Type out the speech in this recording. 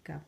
música.